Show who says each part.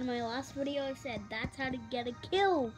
Speaker 1: In my last video, I said that's how to get a kill.